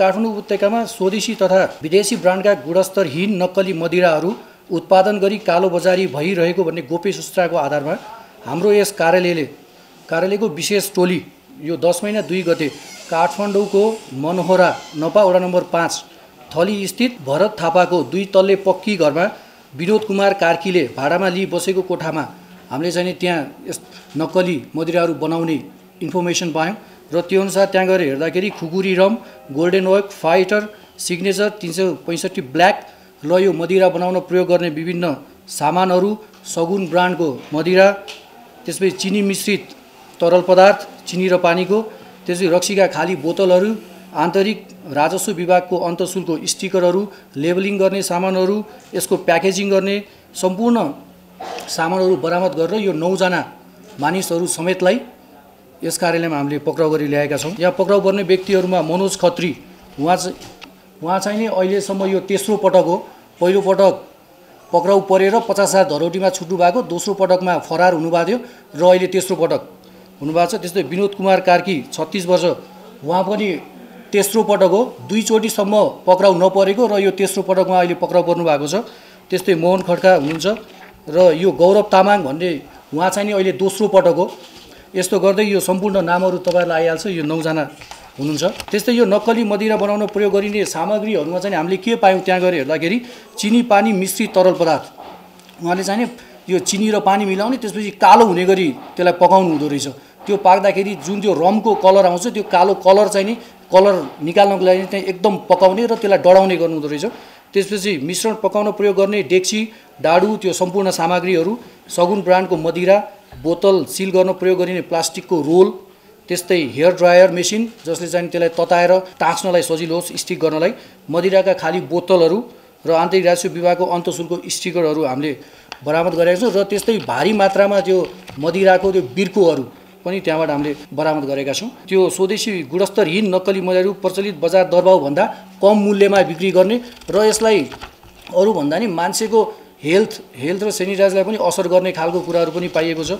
काठमाडौँ उपत्यकामा स्वदेशी तथा विदेशी ब्रान्डका गुणस्तरहीन नक्कली मदिराहरू उत्पादन गरी कालोबजारी भइरहेको भन्ने गोप्य सूचनाको आधारमा हाम्रो यस कार्यालयले कार्यालयको विशेष टोली यो दस महिना दुई गते काठमाडौँको मनोहरा नपा वडा नम्बर पाँच थली स्थित भरत थापाको दुई तल्ले पक्की घरमा विनोद कुमार कार्कीले भाडामा लिई बसेको कोठामा हामीले चाहिँ त्यहाँ यस नक्कली मदिराहरू बनाउने इन्फर्मेसन पायौँ। र त्यो अनुसार त्यहाँ गएर हेर्दाखेरि Khukuri rum golden work fighter signature तिन सय पैँसठी ब्ल्याक र यो मदिरा बनाउन प्रयोग गर्ने विभिन्न सामानहरू सगुन ब्रान्डको मदिरा त्यसपछि चिनी मिश्रित तरल पदार्थ चिनी र पानीको त्यसपछि रक्सीका खाली बोतलहरू आन्तरिक राजस्व विभागको अन्तशुल्कको स्टिकरहरू लेबलिङ गर्ने सामानहरू यसको प्याकेजिङ गर्ने सम्पूर्ण सामानहरू बरामद गरेर यो नौजना मानिसहरू समेतलाई यस कार्यालयमा हामीले पक्राउ गरी ल्याएका छौँ। यहाँ पक्राउ पर्ने व्यक्तिहरूमा मनोज खत्री उहाँ चाहिँ उहाँ चाहिँ नि अहिलेसम्म यो तेस्रो पटक हो। पहिलो पटक पक्राउ परेर पचास हजार धरौटीमा छुट्नु भएको दोस्रो पटकमा फरार हुनुभएको थियो र अहिले तेस्रो पटक हुनुभएको छ। त्यस्तै विनोद कुमार कार्की छत्तिस वर्ष उहाँ पनि तेस्रो पटक हो। दुईचोटिसम्म पक्राउ नपरेको र यो तेस्रो पटकमा अहिले पक्राउ पर्नु भएको छ। त्यस्तै मोहन खड्का हुनुहुन्छ र यो गौरव तामाङ भन्ने उहाँ चाहिँ नि अहिले दोस्रो पटक हो। यस्तो गर्दै यो सम्पूर्ण नामहरू तपाईँहरूलाई आइहाल्छ यो नौजना हुनुहुन्छ। त्यस्तै यो नक्कली मदिरा बनाउन प्रयोग गरिने सामग्रीहरूमा चाहिँ हामीले के पायौँ त्यहाँ गएर हेर्दाखेरि चिनी पानी मिश्रित तरल पदार्थ। उहाँले चाहिँ यो चिनी र पानी मिलाउने त्यसपछि कालो हुने गरी त्यसलाई पकाउनु हुँदो रहेछ। त्यो पाक्दाखेरि जुन त्यो रमको कलर आउँछ त्यो कालो कलर चाहिँ नि कलर निकाल्नको लागि चाहिँ एकदम पकाउने र त्यसलाई डढाउने गर्नु हुँदो रहेछ। त्यसपछि मिश्रण पकाउन प्रयोग गर्ने डेक्ची डाडु त्यो सम्पूर्ण सामग्रीहरू सगुन ब्रान्डको मदिरा बोतल सिल गर्न प्रयोग गरिने प्लास्टिकको रोल त्यस्तै हेयर ड्रायर मेसिन जसले चाहिँ त्यसलाई तताएर टाँच्नलाई सजिलो होस् स्टिक गर्नलाई। मदिराका खाली बोतलहरू र आन्तरिक राजस्व विभागको अन्तशुल्कको स्टिकरहरू हामीले बरामद गरेका छौँ र त्यस्तै भारी मात्रामा त्यो मदिराको त्यो बिर्कोहरू पनि त्यहाँबाट हामीले बरामद गरेका छौँ। त्यो स्वदेशी गुणस्तरहीन नक्कली मदिराहरू प्रचलित बजार दरबाउभन्दा कम मूल्यमा बिक्री गर्ने र यसलाई अरूभन्दा नि मान्छेको हेल्थ हेल्थ र सेनिटाइजलाई पनि असर गर्ने खालको कुराहरू पनि पाइएको छ।